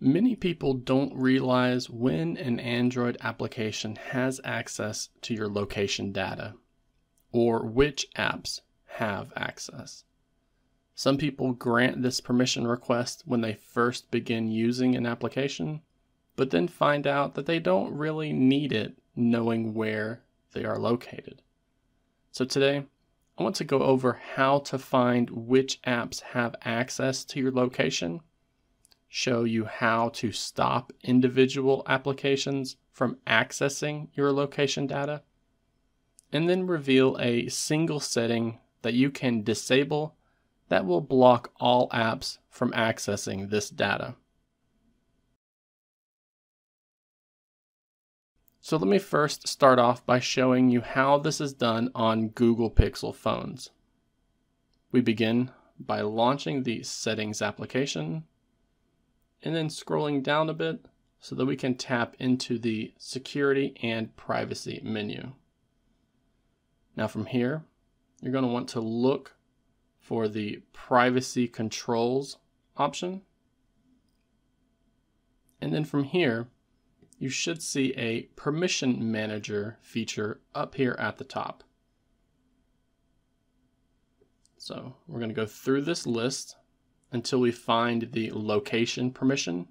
Many people don't realize when an Android application has access to your location data or which apps have access. Some people grant this permission request when they first begin using an application, but then find out that they don't really need it knowing where they are located. So today, I want to go over how to find which apps have access to your location, show you how to stop individual applications from accessing your location data, and then reveal a single setting that you can disable that will block all apps from accessing this data. So let me first start off by showing you how this is done on Google Pixel phones. We begin by launching the Settings application and then scrolling down a bit so that we can tap into the Security and Privacy menu. Now from here, you're going to want to look for the privacy controls option. And then from here, you should see a permission manager feature up here at the top. So we're going to go through this list until we find the location permission.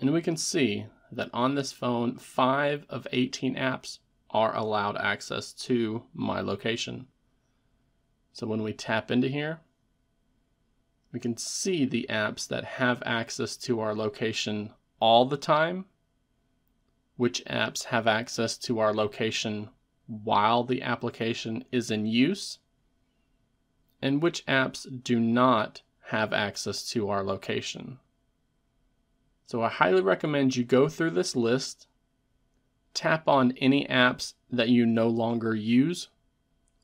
And we can see that on this phone, 5 of 18 apps are allowed access to my location. So when we tap into here, we can see the apps that have access to our location all the time, which apps have access to our location while the application is in use, and which apps do not have access to our location. So I highly recommend you go through this list, tap on any apps that you no longer use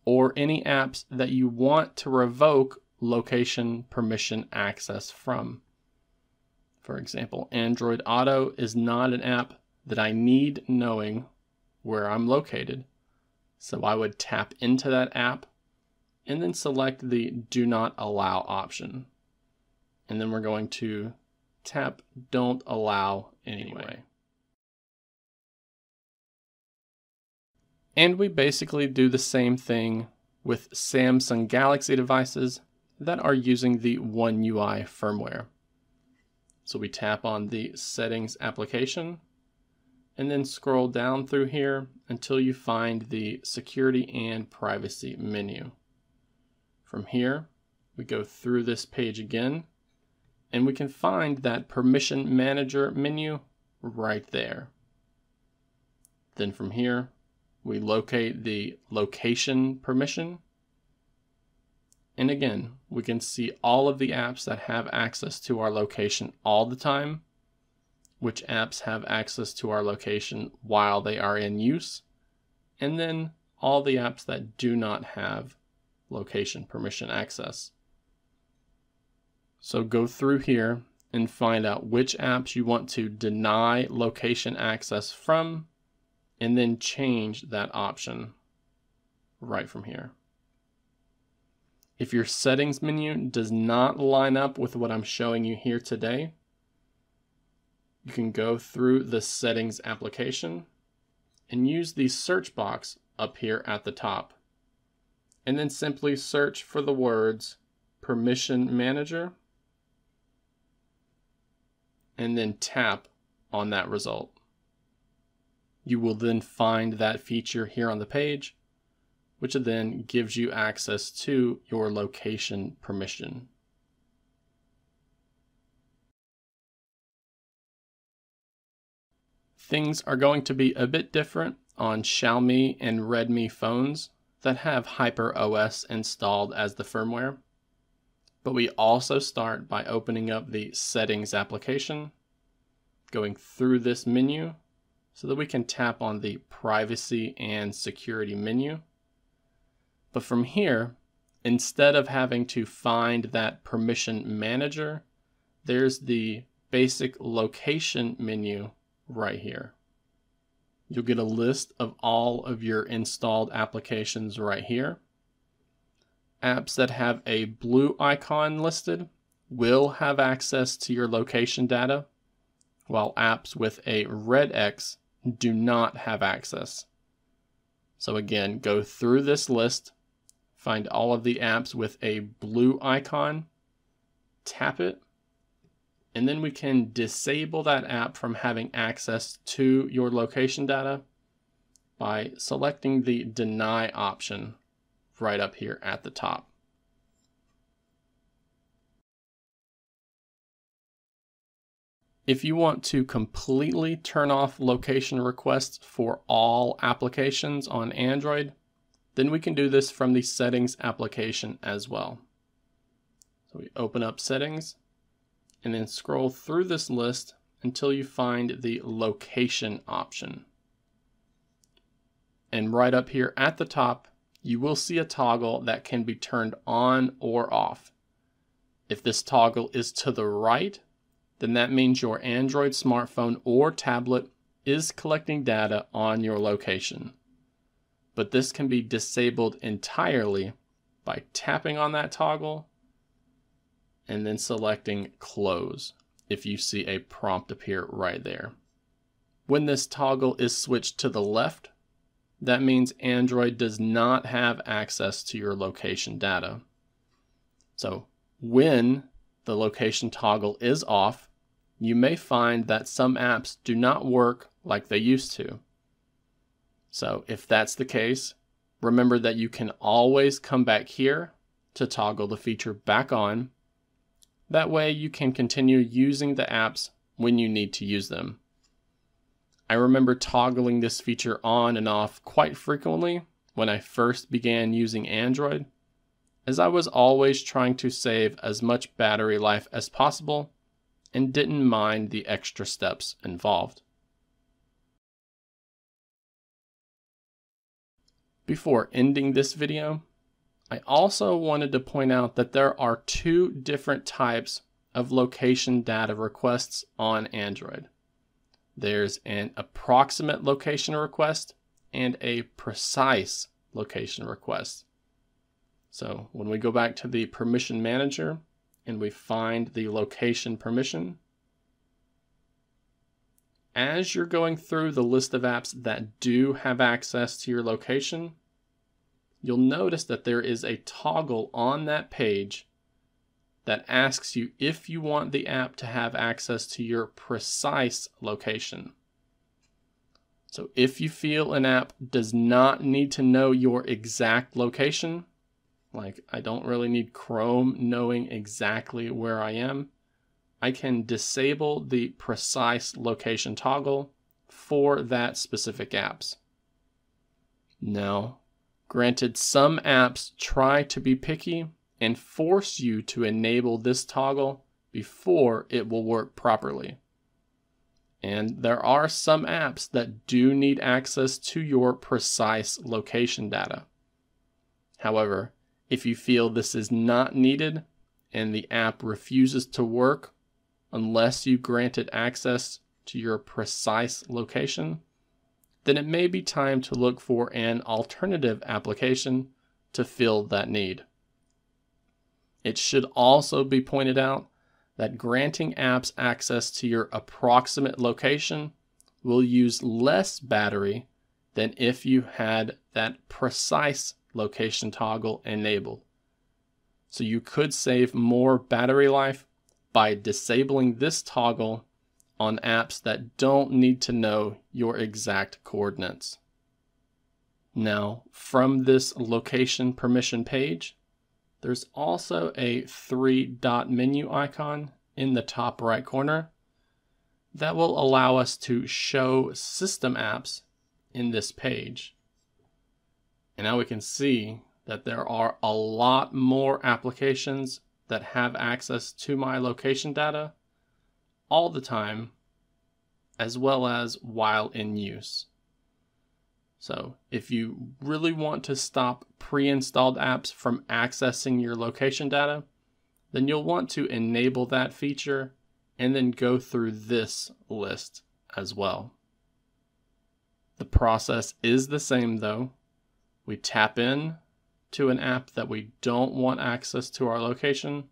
or any apps that you want to revoke location permission access from. For example, Android Auto is not an app that I need knowing where I'm located. So I would tap into that app and then select the do not allow option. And then we're going to tap don't allow anyway. And we basically do the same thing with Samsung Galaxy devices that are using the One UI firmware. So we tap on the Settings application and then scroll down through here until you find the Security and Privacy menu. From here, we go through this page again and we can find that Permission Manager menu right there. Then from here, we locate the location permission. And again, we can see all of the apps that have access to our location all the time, which apps have access to our location while they are in use, and then all the apps that do not have location permission access. So go through here and find out which apps you want to deny location access from and then change that option right from here. If your settings menu does not line up with what I'm showing you here today, you can go through the settings application and use the search box up here at the top. And then simply search for the words permission manager and then tap on that result. You will then find that feature here on the page, which then gives you access to your location permission. Things are going to be a bit different on Xiaomi and Redmi phones that have HyperOS installed as the firmware. But we also start by opening up the Settings application, going through this menu so that we can tap on the privacy and security menu. But from here, instead of having to find that permission manager, there's the basic location menu right here. You'll get a list of all of your installed applications right here. Apps that have a blue icon listed will have access to your location data while apps with a red X do not have access. So again, go through this list, find all of the apps with a blue icon, tap it, and then we can disable that app from having access to your location data by selecting the deny option right up here at the top. If you want to completely turn off location requests for all applications on Android, then we can do this from the settings application as well. So we open up settings and then scroll through this list until you find the location option. And right up here at the top, you will see a toggle that can be turned on or off. If this toggle is to the right, then that means your Android smartphone or tablet is collecting data on your location. But this can be disabled entirely by tapping on that toggle and then selecting close if you see a prompt appear right there. When this toggle is switched to the left, that means Android does not have access to your location data. So when the location toggle is off, you may find that some apps do not work like they used to. So if that's the case, remember that you can always come back here to toggle the feature back on. That way you can continue using the apps when you need to use them. I remember toggling this feature on and off quite frequently when I first began using Android, as I was always trying to save as much battery life as possible and didn't mind the extra steps involved. Before ending this video, I also wanted to point out that there are two different types of location data requests on Android. There's an approximate location request and a precise location request. So when we go back to the permission manager and we find the location permission, as you're going through the list of apps that do have access to your location, you'll notice that there is a toggle on that page that asks you if you want the app to have access to your precise location. So if you feel an app does not need to know your exact location, like I don't really need Chrome knowing exactly where I am, I can disable the precise location toggle for that specific apps. Now, granted, some apps try to be picky and force you to enable this toggle before it will work properly. And there are some apps that do need access to your precise location data. However, if you feel this is not needed and the app refuses to work unless you grant it access to your precise location, then it may be time to look for an alternative application to fill that need. It should also be pointed out that granting apps access to your approximate location will use less battery than if you had that precise location toggle enabled. So you could save more battery life by disabling this toggle on apps that don't need to know your exact coordinates. Now, from this location permission page, there's also a three dot menu icon in the top right corner that will allow us to show system apps in this page. And now we can see that there are a lot more applications that have access to my location data all the time, as well as while in use. So if you really want to stop pre-installed apps from accessing your location data, then you'll want to enable that feature and then go through this list as well. The process is the same though. We tap in to an app that we don't want access to our location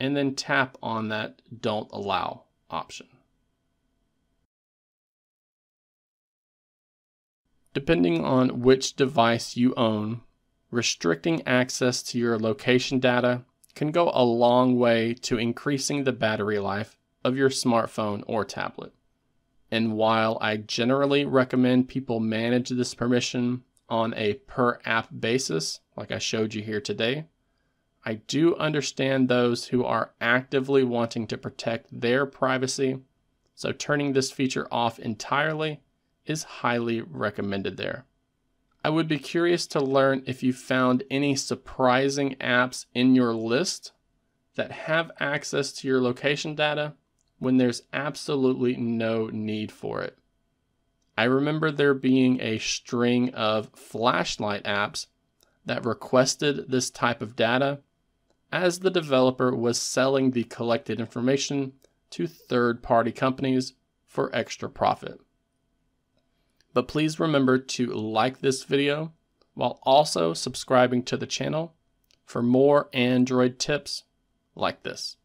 and then tap on that don't allow option. Depending on which device you own, restricting access to your location data can go a long way to increasing the battery life of your smartphone or tablet. And while I generally recommend people manage this permission on a per app basis, like I showed you here today, I do understand those who are actively wanting to protect their privacy, so turning this feature off entirely is highly recommended there. I would be curious to learn if you found any surprising apps in your list that have access to your location data when there's absolutely no need for it. I remember there being a string of flashlight apps that requested this type of data as the developer was selling the collected information to third party companies for extra profit. But please remember to like this video while also subscribing to the channel for more Android tips like this.